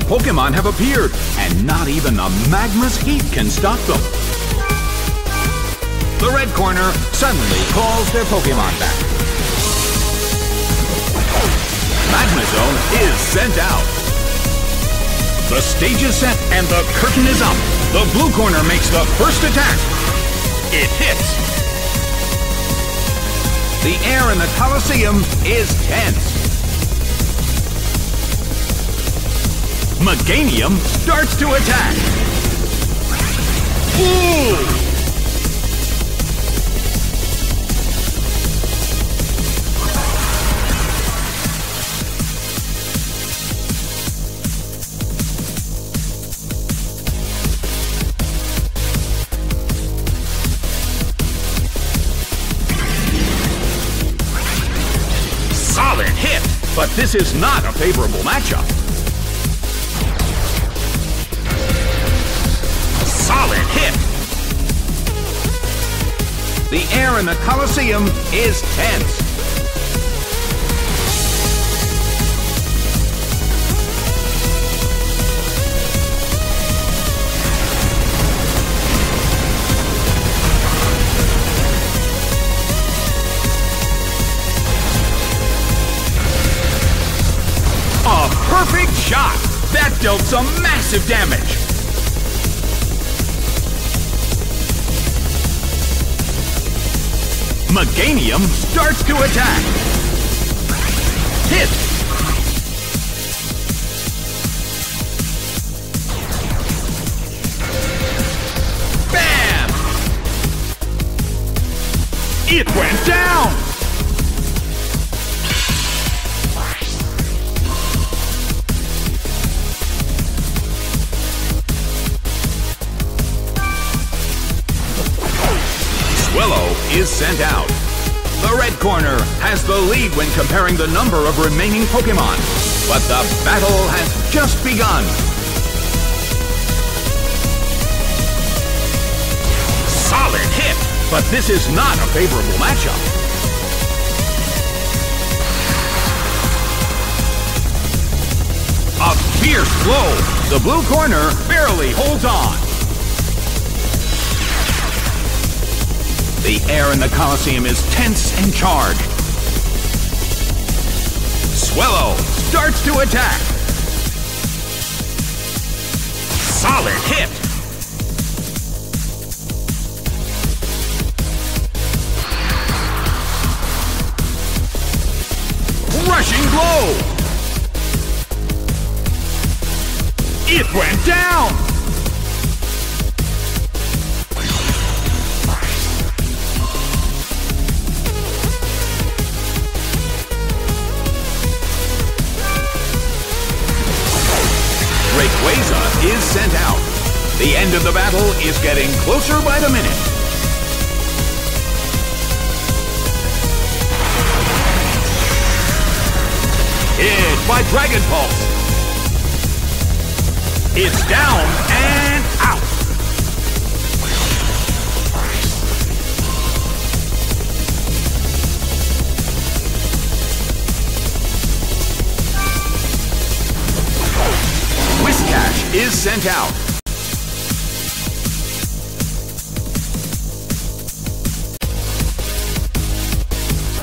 The Pokemon have appeared, and not even the magma's heat can stop them. The red corner suddenly calls their Pokemon back. Magnezone is sent out. The stage is set and the curtain is up. The blue corner makes the first attack. It hits. The air in the Colosseum is tense. Meganium starts to attack. Hit, but this is not a favorable matchup. The air in the Colosseum is tense. A perfect shot! That dealt some massive damage! Meganium starts to attack! Hit! Bam! It went down! Swellow is sent out. The red corner has the lead when comparing the number of remaining Pokemon. But the battle has just begun. Solid hit, but this is not a favorable matchup. A fierce blow. The blue corner barely holds on. The air in the Colosseum is tense and charged. Swellow starts to attack. Solid hit. Rushing blow. It went down. Is sent out. The end of the battle is getting closer by the minute. Hit by Dragon Pulse. It's down and is sent out.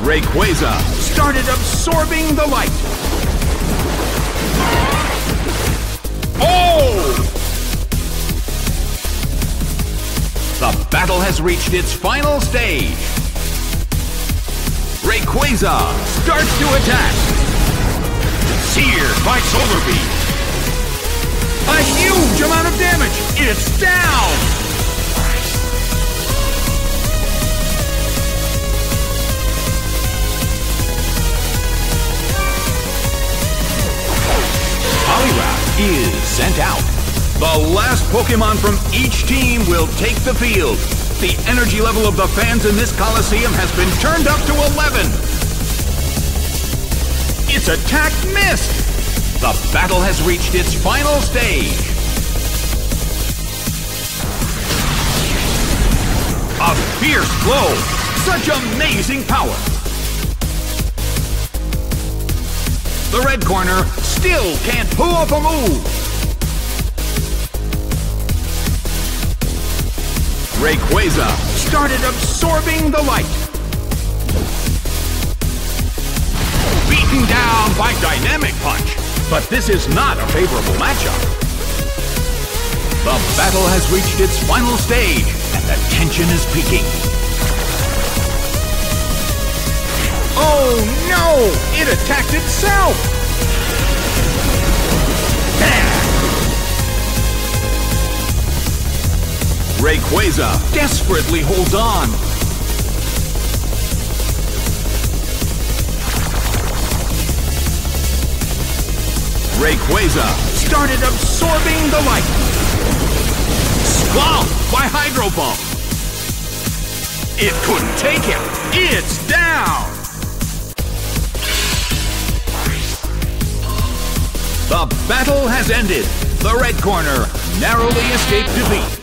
Rayquaza started absorbing the light. Oh! The battle has reached its final stage. Rayquaza starts to attack. Seared by Solar Beam. A huge amount of damage! It's down! Poliwrath is sent out. The last Pokemon from each team will take the field. The energy level of the fans in this Coliseum has been turned up to 11. Its attack missed. The battle has reached its final stage. A fierce blow. Such amazing power. The red corner still can't pull off a move. Rayquaza started absorbing the light. Beaten down by Dynamic Punch. But this is not a favorable matchup. The battle has reached its final stage, and the tension is peaking. Oh no! It attacked itself! Rayquaza desperately holds on. Rayquaza started absorbing the light. Squall by Hydro Pump. It couldn't take him. It's down. The battle has ended. The red corner narrowly escaped defeat.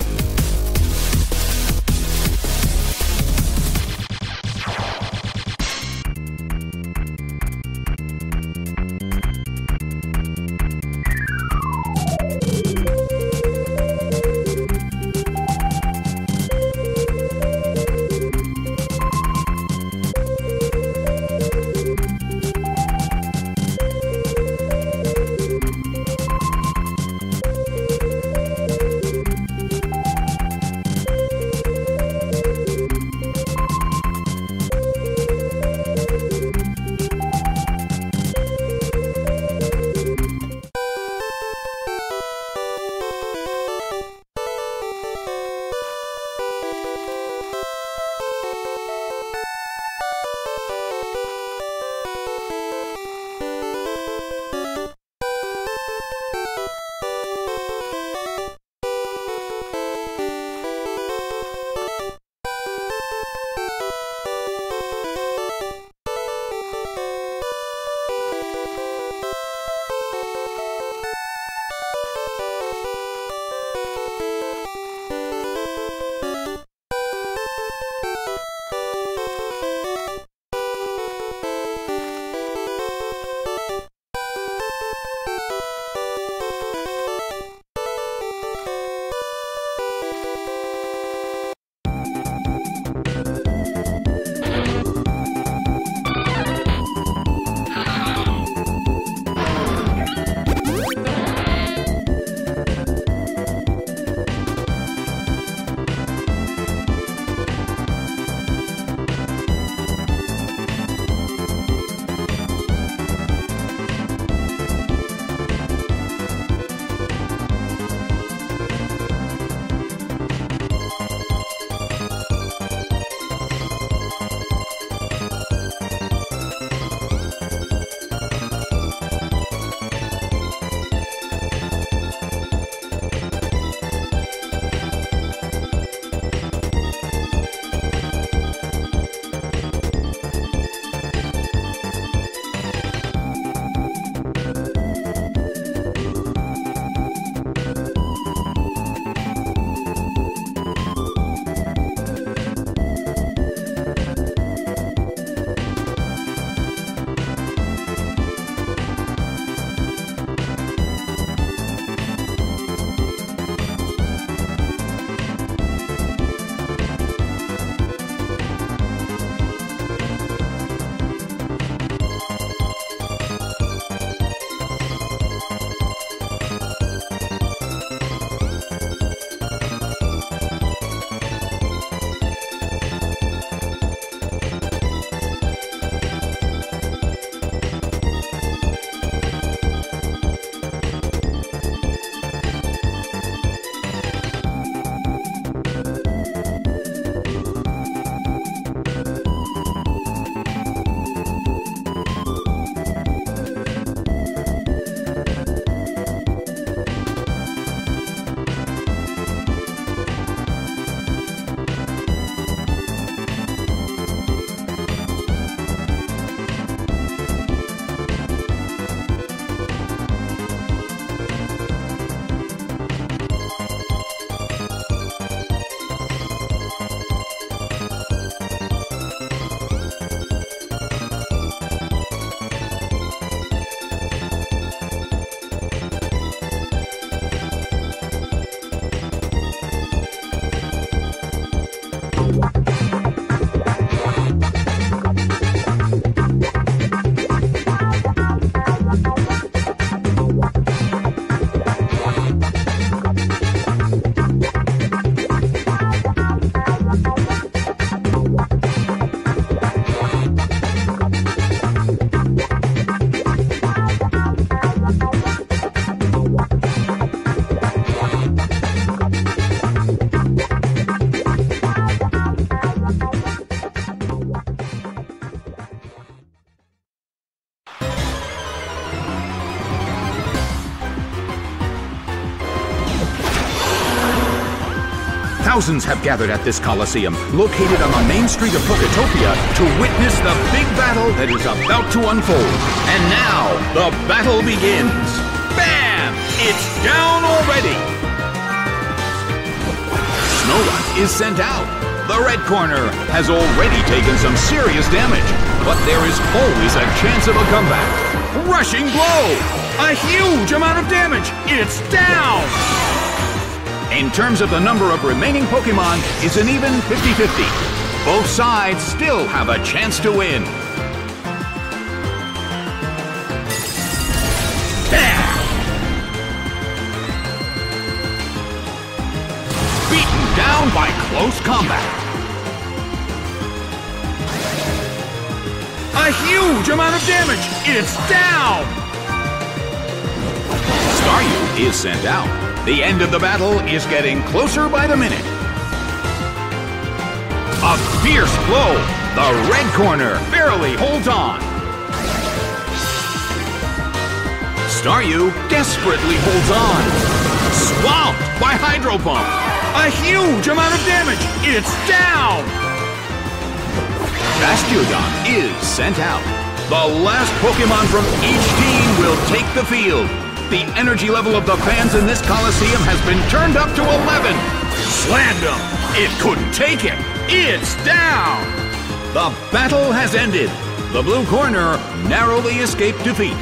Thousands have gathered at this Coliseum, located on the main street of Poketopia, to witness the big battle that is about to unfold. And now, the battle begins. Bam! It's down already! Snorunt is sent out. The red corner has already taken some serious damage, but there is always a chance of a comeback. Rushing blow! A huge amount of damage! It's down! In terms of the number of remaining Pokemon, is an even 50-50. Both sides still have a chance to win. Beaten down by close combat. A huge amount of damage! It's down! Staryu is sent out. The end of the battle is getting closer by the minute. A fierce blow. The red corner barely holds on. Staryu desperately holds on. Swamped by Hydro Pump. A huge amount of damage. It's down. Bastiodon is sent out. The last Pokemon from each team will take the field. The energy level of the fans in this Coliseum has been turned up to 11. Slammed. It couldn't take it. It's down. The battle has ended. The blue corner narrowly escaped defeat.